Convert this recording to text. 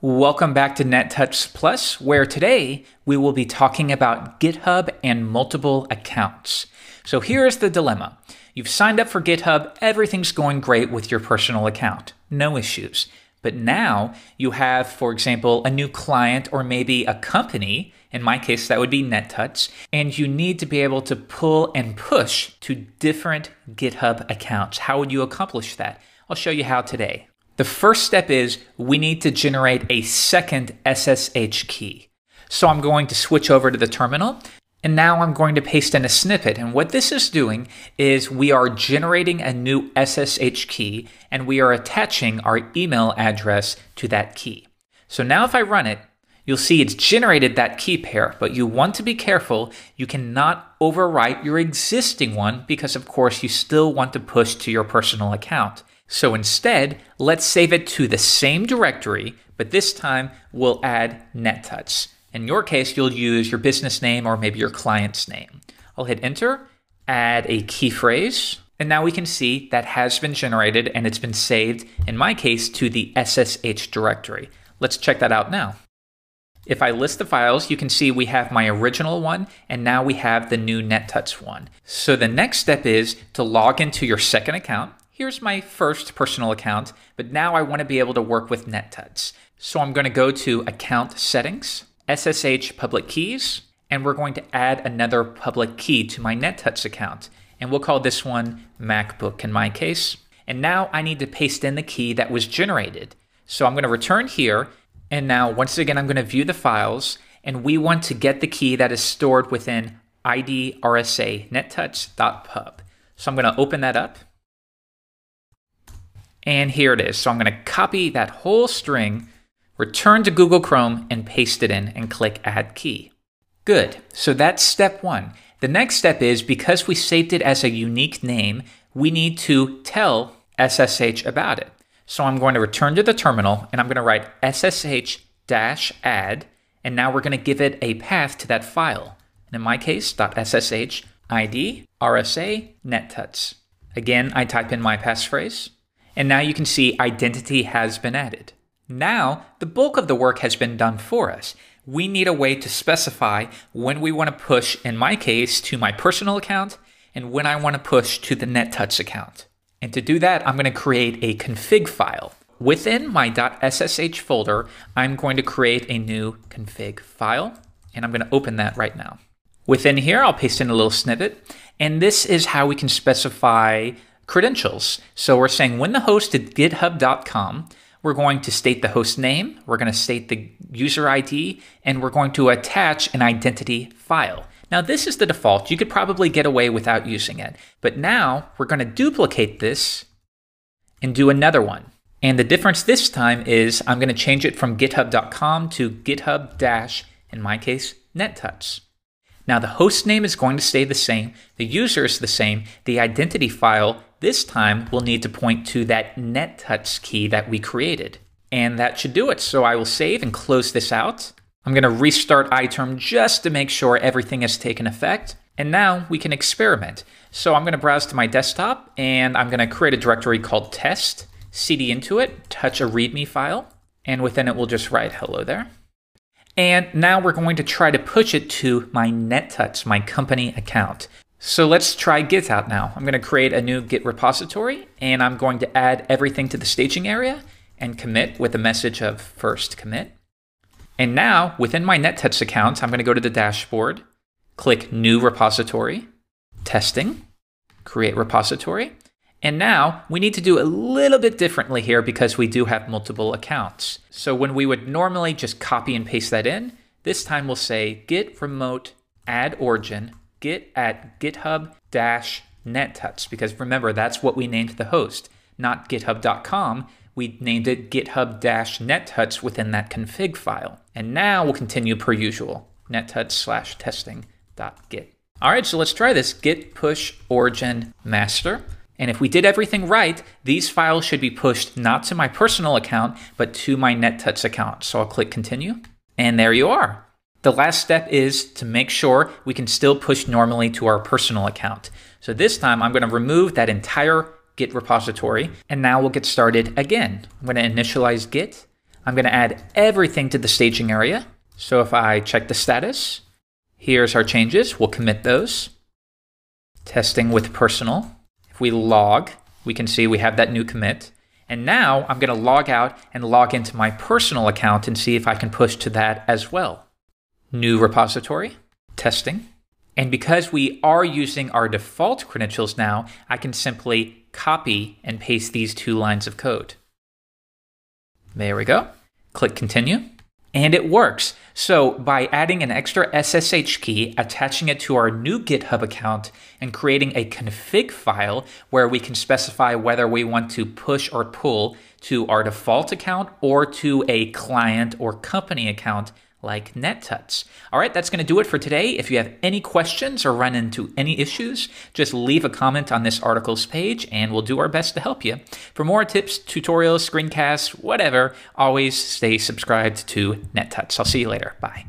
Welcome back to NetTuts Plus, where today we will be talking about GitHub and multiple accounts. So here's the dilemma. You've signed up for GitHub, everything's going great with your personal account, no issues. But now you have, for example, a new client or maybe a company, in my case that would be NetTuts, and you need to be able to pull and push to different GitHub accounts. How would you accomplish that? I'll show you how today. The first step is we need to generate a second SSH key. So I'm going to switch over to the terminal and now I'm going to paste in a snippet. And what this is doing is we are generating a new SSH key and we are attaching our email address to that key. So now if I run it, you'll see it's generated that key pair, but you want to be careful. You cannot overwrite your existing one because of course you still want to push to your personal account. So instead, let's save it to the same directory, but this time we'll add NetTuts. In your case, you'll use your business name or maybe your client's name. I'll hit enter, add a key phrase, and now we can see that has been generated and it's been saved, in my case, to the SSH directory. Let's check that out now. If I list the files, you can see we have my original one and now we have the new NetTuts one. So the next step is to log into your second account here's my first personal account, but now I want to be able to work with NetTuts. So I'm going to go to Account Settings, SSH Public Keys, and we're going to add another public key to my NetTuts account. And we'll call this one MacBook in my case. And now I need to paste in the key that was generated. So I'm going to return here. And now once again, I'm going to view the files and we want to get the key that is stored within ID RSA nettuts.pub. So I'm going to open that up and here it is. So I'm going to copy that whole string, return to Google Chrome, and paste it in and click Add Key. Good. So that's step one. The next step is because we saved it as a unique name, we need to tell SSH about it. So I'm going to return to the terminal and I'm going to write SSH add, and now we're going to give it a path to that file. And in my case, .ssh id rsa nettuts. Again, I type in my passphrase and now you can see identity has been added. Now, the bulk of the work has been done for us. We need a way to specify when we want to push, in my case, to my personal account and when I want to push to the NetTuts account. And to do that, I'm going to create a config file. Within my .ssh folder, I'm going to create a new config file, and I'm going to open that right now. Within here, I'll paste in a little snippet, and this is how we can specify credentials. So we're saying when the host at github.com, we're going to state the host name, we're going to state the user ID, and we're going to attach an identity file. Now, this is the default. You could probably get away without using it. But now we're going to duplicate this and do another one. And the difference this time is I'm going to change it from github.com to github dash, in my case, nettuts. Now, the host name is going to stay the same, the user is the same, the identity file this time we'll need to point to that NetTuts key that we created. And that should do it. So I will save and close this out. I'm going to restart iTerm just to make sure everything has taken effect. And now we can experiment. So I'm going to browse to my desktop and I'm going to create a directory called test, cd into it, touch a readme file, and within it we'll just write hello there. And now we're going to try to push it to my NetTuts, my company account. So let's try Git out now. I'm going to create a new Git repository and I'm going to add everything to the staging area and commit with a message of first commit. And now within my NetTuts account, I'm going to go to the dashboard, click new repository, testing, create repository. And now we need to do a little bit differently here because we do have multiple accounts. So when we would normally just copy and paste that in, this time we'll say git remote add origin git at github dash nettuts because remember that's what we named the host not github.com we named it github dash nettuts within that config file. And now we'll continue per usual nettuts slash testing dot git. All right so let's try this git push origin master and if we did everything right, these files should be pushed not to my personal account, but to my NetTuts account. So I'll click continue, and there you are. The last step is to make sure we can still push normally to our personal account. So this time I'm going to remove that entire Git repository and now we'll get started again. I'm going to initialize Git. I'm going to add everything to the staging area. So if I check the status, here's our changes. We'll commit those. Testing with personal. We log, we can see we have that new commit. And now I'm going to log out and log into my personal account and see if I can push to that as well. New repository, testing. And because we are using our default credentials now, I can simply copy and paste these two lines of code. There we go. Click continue. And it works. So by adding an extra SSH key, attaching it to our new GitHub account, and creating a config file where we can specify whether we want to push or pull to our default account or to a client or company account, like NetTuts. All right, that's going to do it for today. If you have any questions or run into any issues, just leave a comment on this article's page and we'll do our best to help you. For more tips, tutorials, screencasts, whatever, always stay subscribed to NetTuts. I'll see you later. Bye.